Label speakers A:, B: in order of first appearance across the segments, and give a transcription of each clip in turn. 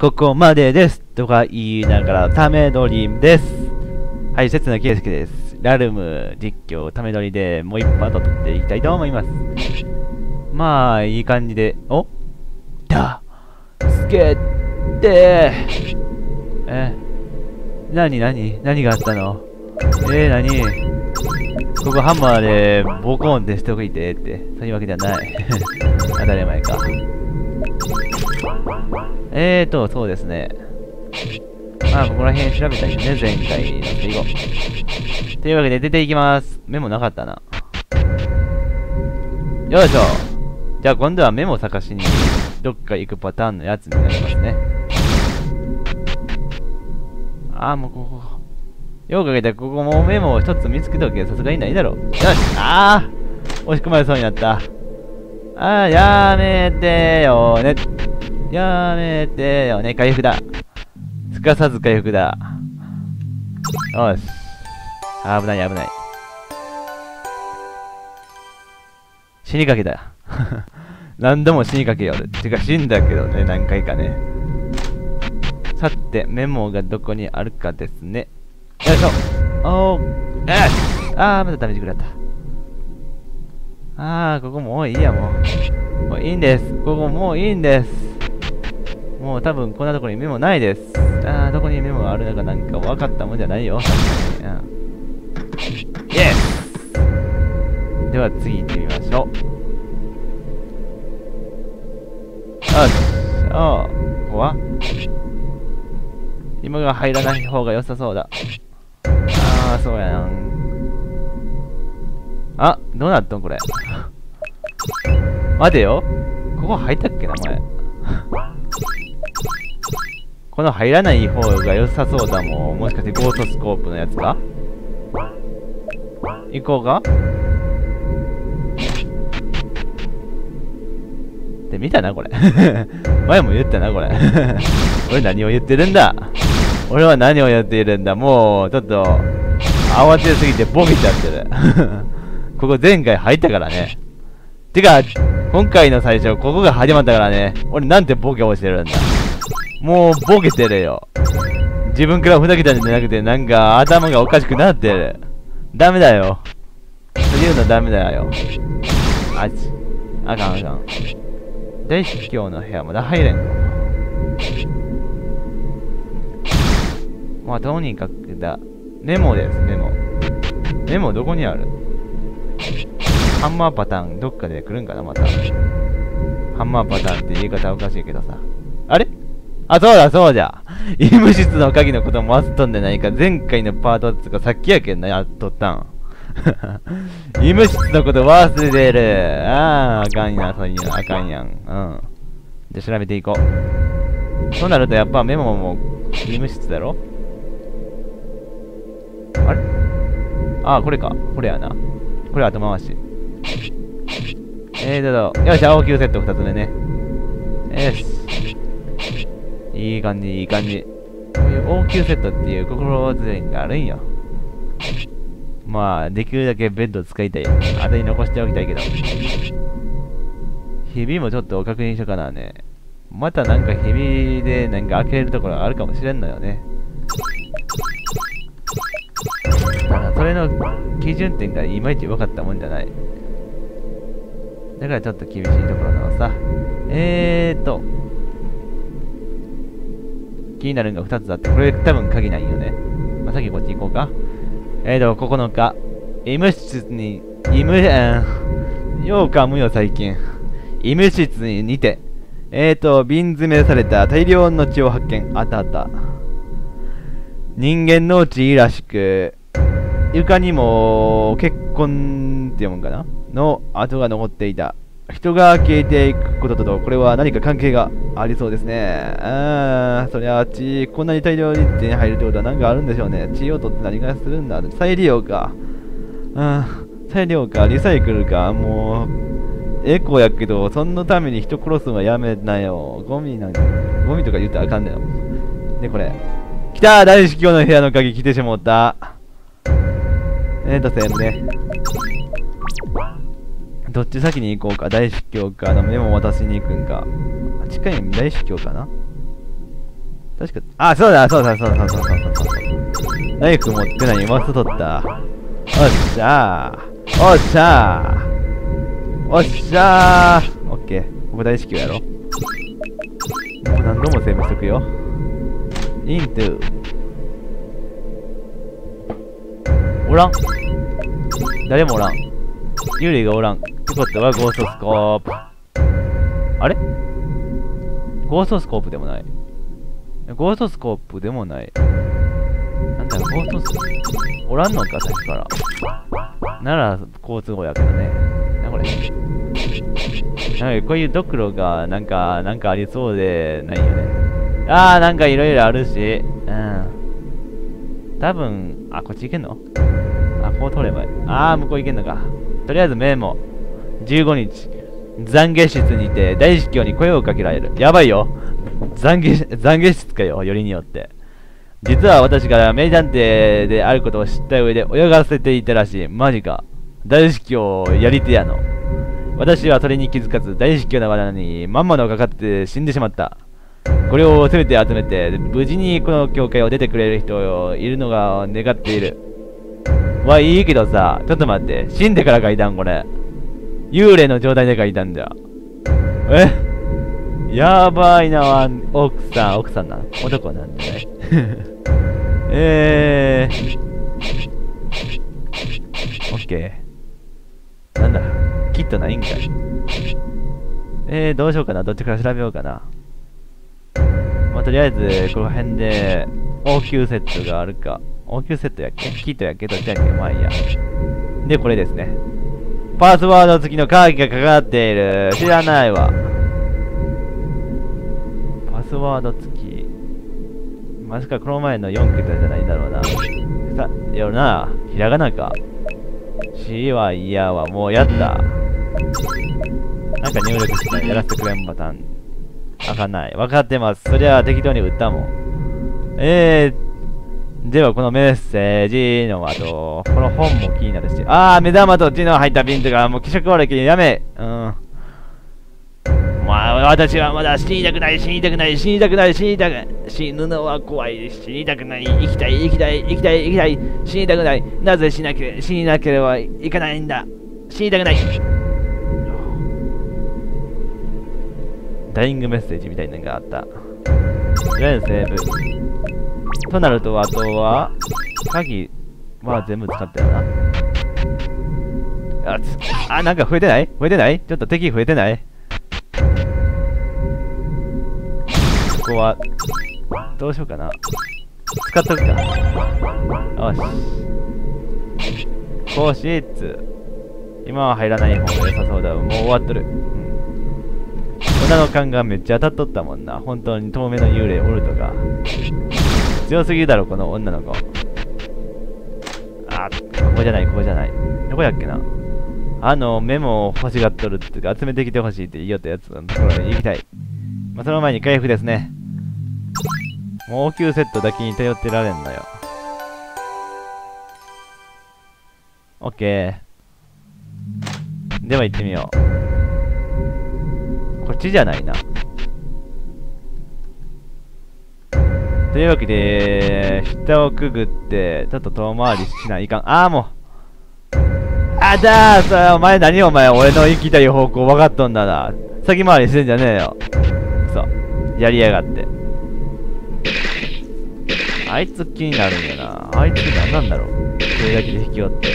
A: ここまでですとか言いながら、ため撮りです。はい、節野圭介です。ラルム実況、ため撮りでもう一発撮っていきたいと思います。まあ、いい感じで、お？だすげってえ、なになに何があったの？えー、なにここハンマーでボコーンってしておいてって、そういうわけじゃない。当たり前か。えーと、そうですね。まあ、ここら辺調べたいね、前回の最後。というわけで出ていきます。メモなかったな。よいしょ。じゃあ今度はメモ探しにどっか行くパターンのやつになりますね。あーもうここ。ようかけてここもメモを一つ見つけとけさすがにないだろう。よしあー押し込まれそうになった。あーやめてよね。やめてよね。回復だ。すかさず回復だ。よし。危ない危ない。死にかけた。何度も死にかけよる。てか死んだけどね、何回かね。さて、メモがどこにあるかですね。よいしょ。おー、よしあー、またダメージ食らった。あー、ここもういいや、もう。もういいんです。ここもういいんです。もう多分こんなところにメモないです。あー、どこにメモがあるのかなんか分かったもんじゃないよ。うんイエスでは次行ってみましょう。よし。ああ、ここは？今が入らない方が良さそうだ。ああ、そうやな。あ、どうなったんこれ？待てよ。ここ入ったっけな、前？この入らない方が良さそうだもん。もしかしてゴートスコープのやつか？行こうか？って見たな、これ。前も言ったな、これ。俺何を言ってるんだ？俺は何を言っているんだ？もう、ちょっと、慌てすぎてボケちゃってる。ここ前回入ったからね。てか、今回の最初、ここが始まったからね。俺なんてボケをしてるんだ？もう、ボケてるよ。自分からふざけたんじゃなくて、なんか頭がおかしくなってる。ダメだよ。そういうのダメだよ。あち。あかんあかん。大司教の部屋まだ入れんのまあ、とにかくだ。メモです、メモ。メモどこにある？ハンマーパターンどっかで来るんかな、また。ハンマーパターンって言い方おかしいけどさ。あれ？あ、そうだ、そうじゃ。医務室の鍵のことも忘っとんでないか。前回のパートっつうかさっきやけんな、やっとったん。医務室のこと忘れてる。ああ、あかんや、そういうのあかんやん。うん。じゃ、調べていこう。そうなるとやっぱメモも医務室だろ？あれ？ああ、これか。これやな。これ後回し。えーとと、よし、青球セット2つ目ね。よし。いい感じ、いい感じ。こういう応急セットっていう心強いがあるんよ。まあ、できるだけベッド使いたい。あれに残しておきたいけど。日々もちょっと確認しようかなね。またなんか日々でなんか開けるところあるかもしれんのよね。ただそれの基準点がいまいち分かったもんじゃない。だからちょっと厳しいところなのさ。えーと、気になるのが2つあって、これ多分鍵ないよね。まあ、先こっち行こうか。えーと、9日、医務室に、医務、うん、よう噛むよ最近。医務室に似て、えーと、瓶詰めされた大量の血を発見。あったあった。人間の血らしく、床にも血痕って読むんかな？の跡が残っていた。人が消えていくことと、これは何か関係がありそうですね。ああ、そりゃあ血、こんなに大量に手に入るってことは何かあるんでしょうね。血を取って何がするんだ再利用か。ああ、再利用か、リサイクルか、もう、エコやけど、そのために人殺すのはやめなよ。ゴミなんか、ゴミとか言ったらあかんねよ。で、これ。来た大司教の部屋の鍵来てしもった。えーと、せんね。どっち先に行こうか大司教か、あのメモ渡しに行くんか。近い大司教かな？確か、あ、そうだ、そうだ、そうだ、そうだ、そうだ、そうだ。ナイフ持ってない、マス取った。おっしゃー。おっしゃー。おっしゃー。オッケー。ここ大至急やろ。何度も攻めしとくよ。イントゥ。おらん。誰もおらん。幽霊がおらん。ってはゴーストスコープ。あれ？ゴーストスコープでもない。ゴーストスコープでもない。なんだ、ゴーストスコープ。おらんのか、さっきから。なら、好都合やけどね。な、これ？なんか、こういうドクロが、なんか、なんかありそうで、ないよね。あー、なんかいろいろあるし。うん。多分、あ、こっち行けんの？あ、こう通ればいい。あー、向こう行けんのか。とりあえずメモ。15日。懺悔室にて大司教に声をかけられる。やばいよ。懺悔、懺悔室かよ、よりによって。実は私が名探偵であることを知った上で泳がせていたらしい。マジか。大司教やり手やの。私はそれに気づかず、大司教の罠にまんまのかかって死んでしまった。これを全て集めて、無事にこの教会を出てくれる人をいるのが願っている。わ、いいけどさ、ちょっと待って。死んでから書いたんこれ。幽霊の状態で書いたんだよ。え？やばいな、奥さん、奥さんな。男なんでね。えー。オッケー。なんだ、キットないんかい。えー、どうしようかな。どっちから調べようかな。まあ、とりあえず、この辺で、応急セットがあるか。応急セットやっけ？キットやっけ？どっちやっけ？まあいいや。で、これですね。パスワード付きのカードがかかっている。知らないわ。パスワード付き。まさかこの前の4桁じゃないだろうな。さ、よな、ひらがなか。C は嫌はもうやった。なんか入力した。やらせてくれんボタン。開かない。分かってます。そりゃ適当に打ったもん。えー、ではこのメッセージの後、この本も気になるし。あー、目玉と字の入ったピンとか、もう気色悪いけどやめ。うん。まあ、私はまだ死にたくない、死にたくない、死にたくない、死にたくない。死ぬのは怖い、死にたくない、生きたい、生きたい、生きたい、生きたい、死にたくない。なぜ死なけ死になければいけないんだ。死にたくない。ダイイングメッセージみたいなのがあった。とりあえずセーブ。となると、あとは、鍵は全部使ったよな。あ、あなんか増えてない？増えてない？ちょっと敵増えてない？ここは、どうしようかな。使っとくか。よし。コーシーツ。今は入らない方が良さそうだ。もう終わっとる。うん。女の勘がめっちゃ当たっとったもんな。本当に透明の幽霊おるとか。強すぎるだろ、この女の子。あ、ここじゃない、ここじゃない。どこやっけな。あの、メモを欲しがっとるっていうか、集めてきてほしいって言いよったやつのところに行きたい。まあ、その前に回復ですね。もう応急セットだけに頼ってられんのよ。オッケー。では行ってみよう。こっちじゃないな。というわけで、下をくぐって、ちょっと遠回りしないかん。ああ、もう。あだーそれお前何お前俺の行きたい方向分かっとんだな。先回りしてんじゃねえよ。そう。やりやがって。あいつ気になるんやな。あいつ何なんだろう。手だけで引き寄って。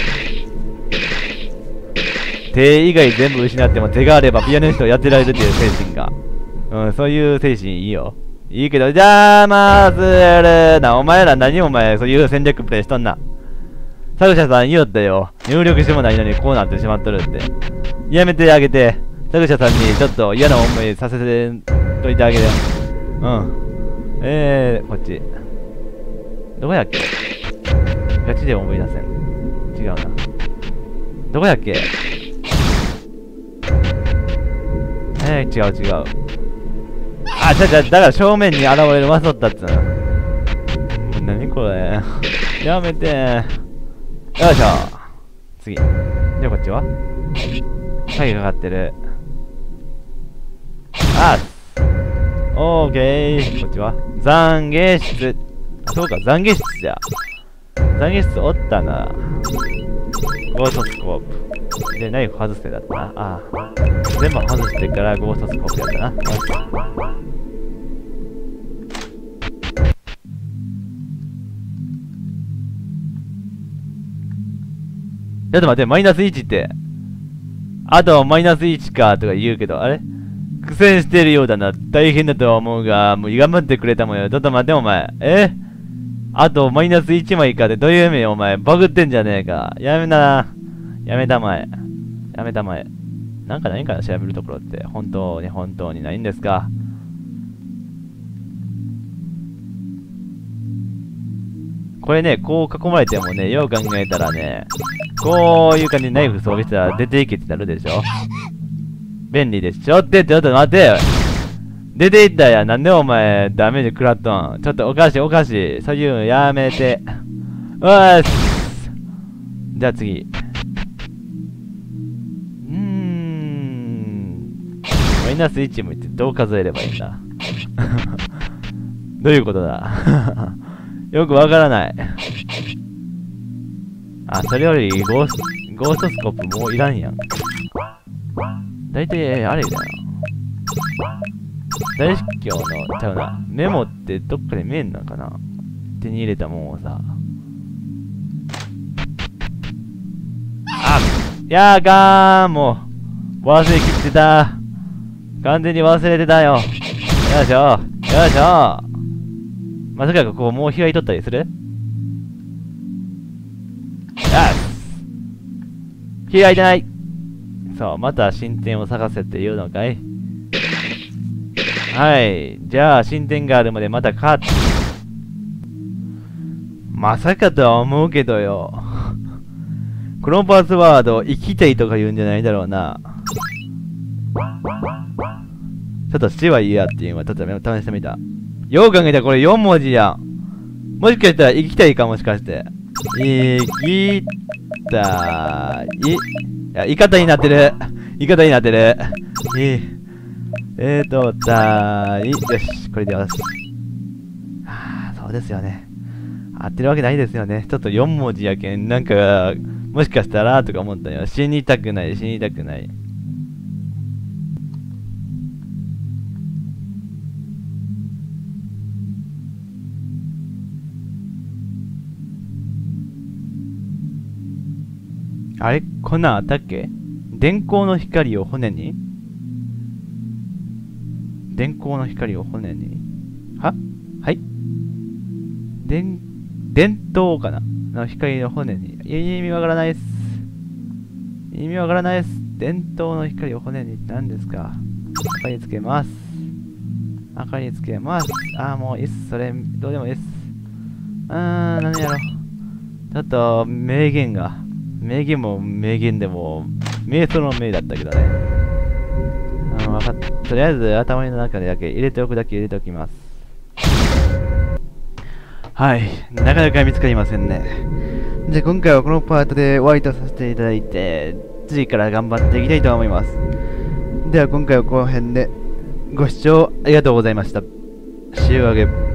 A: 手以外全部失っても手があればピアニストをやってられるっていう精神が。うん、そういう精神いいよ。いいけど、じゃあ、まずるな。お前ら何お前、そういう戦略プレイしとんな。作者さん言おったよ。入力してもないのにこうなってしまっとるって。やめてあげて。作者さんにちょっと嫌な思いさせてといてあげて。うん。えー、こっち。どこやっけ？ガチで思い出せん。違うな。どこやっけ？えー、違う違う。じゃじゃ、だから正面に現れるマソッタっつうの。何これ。やめてよいしょ。次。じゃあこっちは？鍵かかってる。あっオーケー。こっちは？懺悔室。そうか、懺悔室じゃ。懺悔室おったな。ゴーストスコープ。で、ナイフ外せだったな。ああ。全部外してからゴーストスコープやったな。ちょっと待って、マイナス1って。あとマイナス1かとか言うけど、あれ？苦戦してるようだな。大変だとは思うが、もう頑張ってくれたもんよ。ちょっと待って、お前。え？あとマイナス1枚かってどういう意味？お前。バグってんじゃねえか。やめな。やめたまえ。やめたまえ。なんかないんかな？調べるところって。本当に本当にないんですか？これね、こう囲まれてもね、よう考えたらね、こういう感じでナイフ装備したら出ていけってなるでしょ？便利です。ちょ？っと、ちょっと待てよ出ていったや。なんでお前、ダメージ食らっとん？ちょっとおかしいおかしい。そういうのやめて。おーしじゃあ次。うーん。マイナス1もってどう数えればいいんだ どういうことだ？よくわからない。あ、それよりゴースゴーストスコープもういらんやん。だいたいあれだな。大司教の、ちゃうな。メモってどっかで見えんのかな手に入れたもんをさ。あやーがーもう、忘れきってた。完全に忘れてたよ。よいしょ。よいしょ。まさかここもう開いとったりする？あ開いてないそう、また進展を探せって言うのかい？はい。じゃあ、進展があるまでまたカット。まさかとは思うけどよ。このパスワード、生きたいとか言うんじゃないだろうな。ちょっと死はいいやっていうのは、ちょっと試してみた。よう考えたらこれ4文字やん。もしかしたら生きたいかもしかして。生きたい。いや、言い方になってる。言い方になってる。ええーと、たい。よし、これでよし。ああ、そうですよね。合ってるわけないですよね。ちょっと4文字やけん、なんか、もしかしたらとか思ったよ。死にたくない、死にたくない。あれ？こんなんあったっけ？電光の光を骨に？電光の光を骨に？は？はい？電、電灯かな？の光の骨に。いい意味わからないです。意味わからないです。電灯の光を骨に何ですか？明かりつけます。明かりつけます。ああ、もういいっす。それ、どうでもいいっす。あー、何やろ。ちょっと、名言が。名言も名言でも、瞑想の名だったけどね。あの、かっとりあえず頭の中でだけ入れておくだけ入れておきます。はい。なかなか見つかりませんね。じゃあ今回はこのパートで終わりとさせていただいて、次から頑張っていきたいと思います。では今回はこの辺で、ご視聴ありがとうございました。See you again.